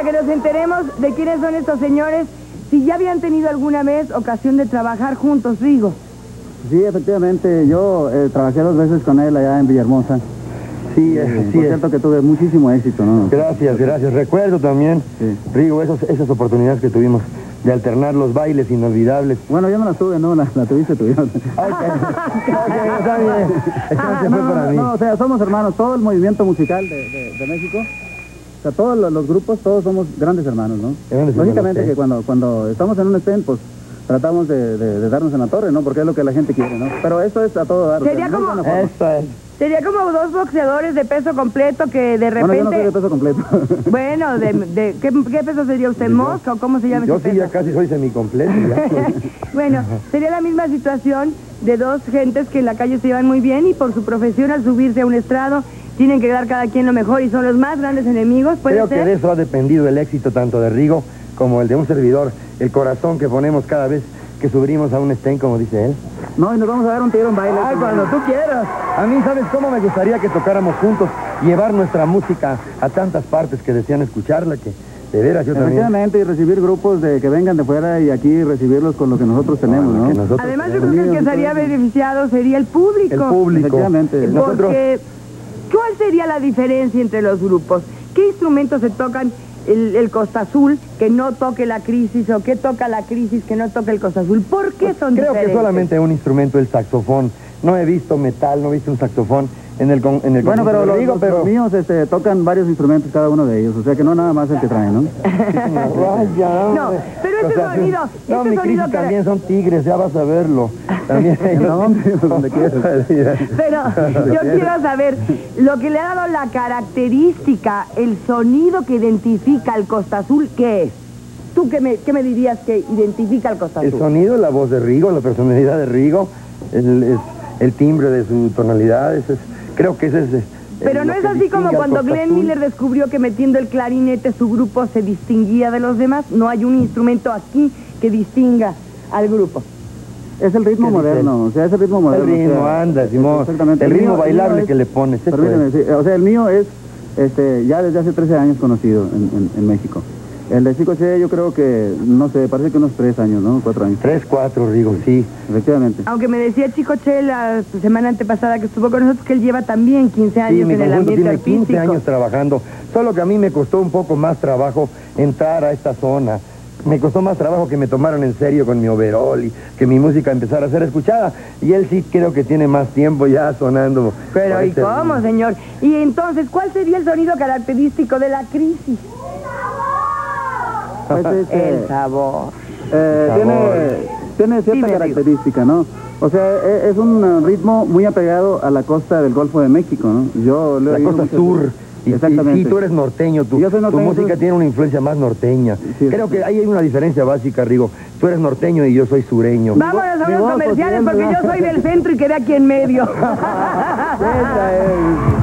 para que nos enteremos de quiénes son estos señores, si ya habían tenido alguna vez ocasión de trabajar juntos, Rigo. Sí, efectivamente, yo eh, trabajé dos veces con él allá en Villahermosa. Sí, Eh, eh, sí. por cierto que tuve muchísimo éxito, ¿no? Gracias, gracias. Recuerdo también, Sí. Rigo, esos- esas oportunidades que tuvimos de alternar los bailes inolvidables. Bueno, yo no la tuve, no, la, la tuviste tú. Ok, está bien. No, fue para no, mí. no, o sea, somos hermanos, todo el movimiento musical de, de- de México. O sea, todos los, los grupos, todos somos grandes hermanos, ¿no? Grandes Lógicamente hermanos, sí. que cuando, cuando estamos en un stand, pues tratamos de, de- de darnos en la torre, ¿no? Porque es lo que la gente quiere, ¿no? Pero eso es a todo dar. o sea, Sería como-. Eso es. Sería como dos boxeadores de peso completo que de Bueno, yo no soy de repente... peso completo. Bueno, de, de- ¿qué, qué peso sería usted? ¿Mosca o cómo se llama Yo ese sí ya casi soy semicompleto. ya. bueno, sería la misma situación de dos gentes que en la calle se llevan muy bien y por su profesión al subirse a un estrado tienen que dar cada quien lo mejor y son los más grandes enemigos, ¿puede Creo que de eso ha dependido el éxito tanto de Rigo como el de un servidor. El corazón que ponemos cada vez que subimos a un stand, como dice él. No, y nos vamos a dar un tiro, un baile. Ay, cuando tú quieras. A mí, ¿sabes cómo me gustaría que tocáramos juntos? Llevar nuestra música a tantas partes que desean escucharla, que de veras yo también. Efectivamente, y recibir grupos de que vengan de fuera y aquí recibirlos con lo que nosotros tenemos, Bueno, ¿no? que nosotros Además, yo creo que el que sería beneficiado sería el público. El público. Efectivamente. Nosotros, Porque, ¿cuál sería la diferencia entre los grupos? ¿Qué instrumentos se tocan el, el Costa Azul que no toque la crisis o qué toca la crisis que no toque el Costa Azul? ¿Por qué son creo que solamente un instrumento, el saxofón. No he visto metal, no he visto un saxofón en el, con- en el Bueno, conjunto pero de los, los- pero... los míos este, tocan varios instrumentos cada uno de ellos, o sea que no nada más el que traen, ¿no? Vaya, No, pero este sonido, No, este mi sonido que- también son tigres, ya vas a verlo. También ¿Dónde? Donde quieras. Pero yo quiero saber, lo que le ha dado la característica, el sonido que identifica al Costa Azul, ¿qué es? ¿Tú qué me, qué me dirías que identifica al Costa El Azul? sonido, la voz de Rigo, la personalidad de Rigo, el, es- el timbre de su tonalidad, ese es- creo que ese es... eh, Pero no es así como cuando Glenn Azul. Miller descubrió que metiendo el clarinete su grupo se distinguía de los demás. No hay un instrumento aquí que distinga al grupo. Es el ritmo ¿Qué dice moderno, o sea, es el ritmo El moderno. o ritmo, sea, anda, Simón. Exactamente. El ritmo mío- bailable es- que le pones. eso Permíteme, es. sí, o sea, el mío es este, ya desde hace 13 años conocido en, en- en México. El de Chico Che yo creo que, no sé, parece que unos 3 años, ¿no? 4 años. Tres, cuatro, Rigo, sí. Efectivamente. Aunque me decía Chico Che la semana antepasada que estuvo con nosotros que él lleva también 15 Sí, años mi en el ambiente tiene 15 artístico. años trabajando. Solo que a mí me costó un poco más trabajo entrar a esta zona. Me costó más trabajo que me tomaran en serio con mi overall y que mi música empezara a ser escuchada. Y él sí creo que tiene más tiempo ya sonando. Pero ¿y este cómo, ritmo. señor? Y entonces, ¿cuál sería el sonido característico de la crisis? Pues, este, El sabor. eh, Sabor. tiene, tiene cierta Dime, característica, ¿no? O sea, e- es un ritmo muy apegado a la costa del Golfo de México, ¿no? Yo La costa sur. y- Exactamente. y tú eres norteño, Yo soy tu música tiene una influencia más norteña. Sí. Creo que ahí hay una diferencia básica, Rigo. Tú eres norteño y yo soy sureño. Vámonos a los comerciales porque yo soy del centro y quedé aquí en medio. Esa es.